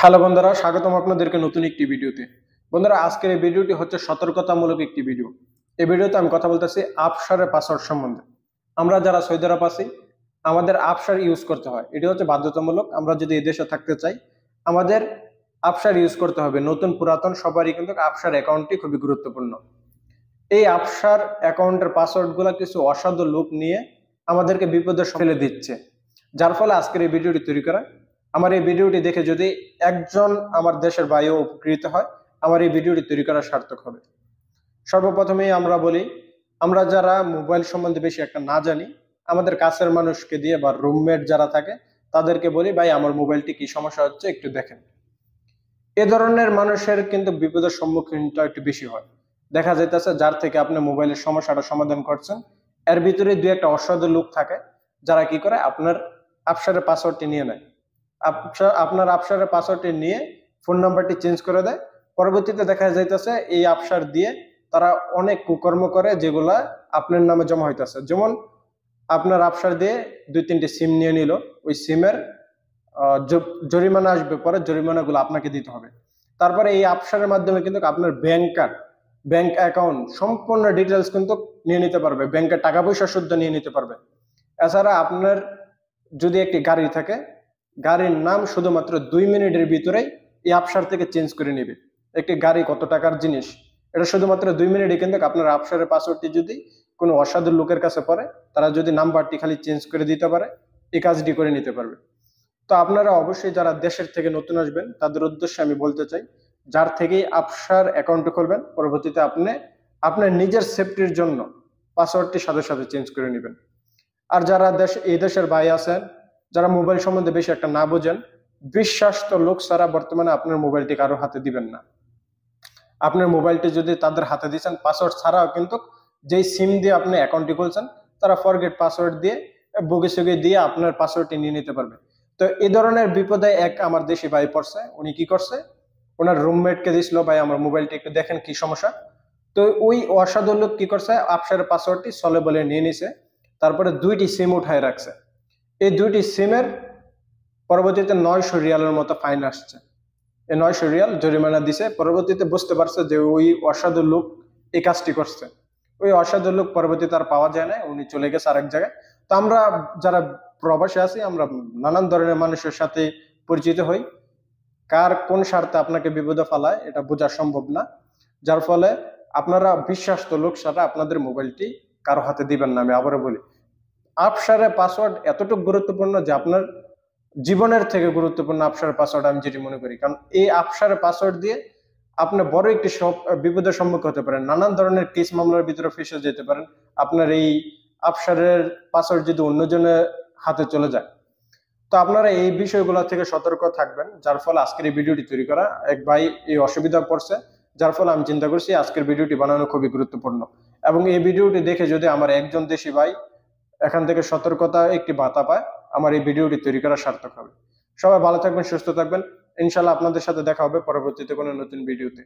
Hello বন্ধুরা, স্বাগতম আপনাদেরকে নতুন একটি ভিডিওতে। বন্ধুরা, আজকের এই ভিডিওটি হচ্ছে সতর্কতামূলক একটি ভিডিও। এই ভিডিওতে আমি কথা বলতেছি আপসারের পাসওয়ার্ড সম্বন্ধে। আমরা যারা সৌদি আরব আমাদের আপসার ইউজ করতে হয়। এটি হচ্ছে বাধ্যতামূলক। আমরা যদি এই দেশে থাকতে চাই, আমাদের আপসার ইউজ করতে হবে। নতুন পুরাতন, সবারই কিন্তু আপসার অ্যাকাউন্টটি খুবই গুরুত্বপূর্ণ। এই আপসার অ্যাকাউন্টের পাসওয়ার্ডগুলো কিছু অসাধু লোক নিয়ে আমাদেরকে বিপদে ফেলে দিচ্ছে। যার ফলে আজকের এই ভিডিওটি তৈরি করা আমার এই ভিডিওটি দেখে যদি একজন আমার দেশের বাইরেও উপকৃত হয়, আমার এই ভিডিওটি তৈরি করা সার্থক হবে। সর্বপ্রথমেই আমরা বলি, আমরা যারা মোবাইল সম্বন্ধে বেশি একটা না জানি, আমাদের কাছের মানুষকে দিয়ে বা রুমমেট যারা থাকে, তাদেরকে বলি, ভাই, আমার মোবাইলটি কি সমস্যা হচ্ছে? একটু দেখেন। এ ধরনের মানুষের কিন্তু বিপদের সম্মুখীনটা একটু বেশি হয়। দেখা যাইতেছে যার থেকে আপনি মোবাইলের সমস্যাটা সমাধান করছেন, এর ভিতরে দুই একটা অসাধু লোক থাকে, যারা কি করে, আপনার আপসারের পাসওয়ার্ডটি নিয়ে নেয়। আপনার আপসারের পাসওয়ার্ডটি নিয়ে ফোন নাম্বারটি চেঞ্জ করে দেয়। পরবর্তীতে দেখা যাইতেছে, এই আপসার দিয়ে তারা অনেক কুকর্ম করে যেগুলা আপনার নামে জমা হইতেছে। যেমন আপনার আপসার দিয়ে দুই তিনটে সিম নিয়ে নিল। ওই সিমের জরিমানা আসবে পরে জরিমানাগুলো আপনাকে দিতে হবে। তারপরে এই আপসারের মাধ্যমে কিন্তু আপনার ব্যাংক কার্ড ব্যাংক অ্যাকাউন্ট সম্পূর্ণ ডিটেলস কিন্তু নিয়ে নিতে পারবে। ব্যাংকের টাকা পয়সা শুদ্ধ নিয়ে নিতে পারবে। এছাড়া আপনার যদি একটি গাড়ি থাকে গাড়ির নাম শুধুমাত্র দুই মিনিটের ভিতরেই এই আপসার থেকে চেঞ্জ করে নেবে। একটি গাড়ি কত টাকার জিনিস, এটা শুধুমাত্র দুই মিনিটে কিন্তু আপনার আপসারের পাসওয়ার্ডটি যদি কোনো অসাধু লোকের কাছে পড়ে, তারা যদি নাম্বারটি খালি চেঞ্জ করে দিতে পারে, এই কাজটি করে নিতে পারবে। তো আপনারা অবশ্যই যারা দেশের থেকে নতুন আসবেন, তাদের উদ্দেশ্যে আমি বলতে চাই, যার থেকেই আপসার অ্যাকাউন্ট খুলবেন, পরবর্তীতে আপনি আপনার নিজের সেফটির জন্য পাসওয়ার্ডটি সাথে সাথে চেঞ্জ করে নেবেন। আর যারা দেশ, এই দেশের ভাই আছেন যারা মোবাইল সম্বন্ধে বেশি একটা না বোঝেন, বিশ্বাস্ত লোক ছাড়া বর্তমানে আপনার মোবাইলটি কারও হাতে দিবেন না। আপনার মোবাইলটি যদি তাদের হাতে দিচ্ছেন পাসওয়ার্ড ছাড়াও কিন্তু যেই সিম দিয়ে আপনি অ্যাকাউন্টটি খুলছেন, তারা ফরগেট পাসওয়ার্ড দিয়ে বুগে সুগে দিয়ে আপনার পাসওয়ার্ডটি নিয়ে নিতে পারবে। তো এই ধরনের বিপদে এক আমার দেশি ভাই পড়ছে, উনি কি করছে? ওনার রুমমেটকে দিছিল, ভাই, আমার মোবাইলটি একটু দেখেন কি সমস্যা? তো ওই অসাধু লোক কি করছে আপসারের পাসওয়ার্ডটি সলে বলে নিয়ে নিছে, তারপরে দুইটি সিম উঠায় রাখছে। এই দুইটি সিমের পরবর্তীতে নয়শো রিয়ালের মতো ফাইন আসছে। এই নয়শো রিয়াল জরিমানা দিছে, পরবর্তীতে বুঝতে পারছে যে ওই অসাধু লোক এই কাজটি করছে। ওই অসাধু লোক পরবর্তীতে আর পাওয়া যায় না উনি চলে গেছে আরেক জায়গায়। তো আমরা যারা প্রবাসে আছি, আমরা নানান ধরনের মানুষের সাথে পরিচিত হই। কার কোন স্বার্থে আপনাকে বিপদে ফেলায়, এটা বোঝা সম্ভব না। যার ফলে আপনারা বিশ্বাস্ত লোক সাথে আপনাদের মোবাইলটি কারও হাতে দিবেন না, আমি আবারও বলি। আপসারে পাসওয়ার্ড এতটুকু গুরুত্বপূর্ণ যে আপনার জীবনের থেকে গুরুত্বপূর্ণ আপসারের পাসওয়ার্ড আমি যেটি মনে করি। কারণ এই আপসারের পাসওয়ার্ড দিয়ে আপনি বড় একটি বিপদের সম্মুখীন হতে পারেন, নানান ধরনের কেস মামলার ভিতরে ফেসে যেতে পারেন। আপনার এই আপসারের পাসওয়ার্ড যদি অন্যজনের হাতে চলে যায়। তো আপনারা এই বিষয়গুলো থেকে সতর্ক থাকবেন, যার ফলে আজকের এই ভিডিওটি তৈরি করা এক ভাই এই অসুবিধা পড়ছে, যার ফলে আমি চিন্তা করছি আজকের ভিডিওটি বানানো খুবই গুরুত্বপূর্ণ। এবং এই ভিডিওটি দেখে যদি আমার একজন দেশি ভাই এখান থেকে সতর্কতা একটি বার্তা পায়। আমার এই ভিডিওটি তৈরি করা সার্থক হবে। সবাই ভালো থাকবেন, সুস্থ থাকবেন। ইনশাল্লাহ আপনাদের সাথে দেখা হবে পরবর্তীতে কোনো নতুন ভিডিওতে।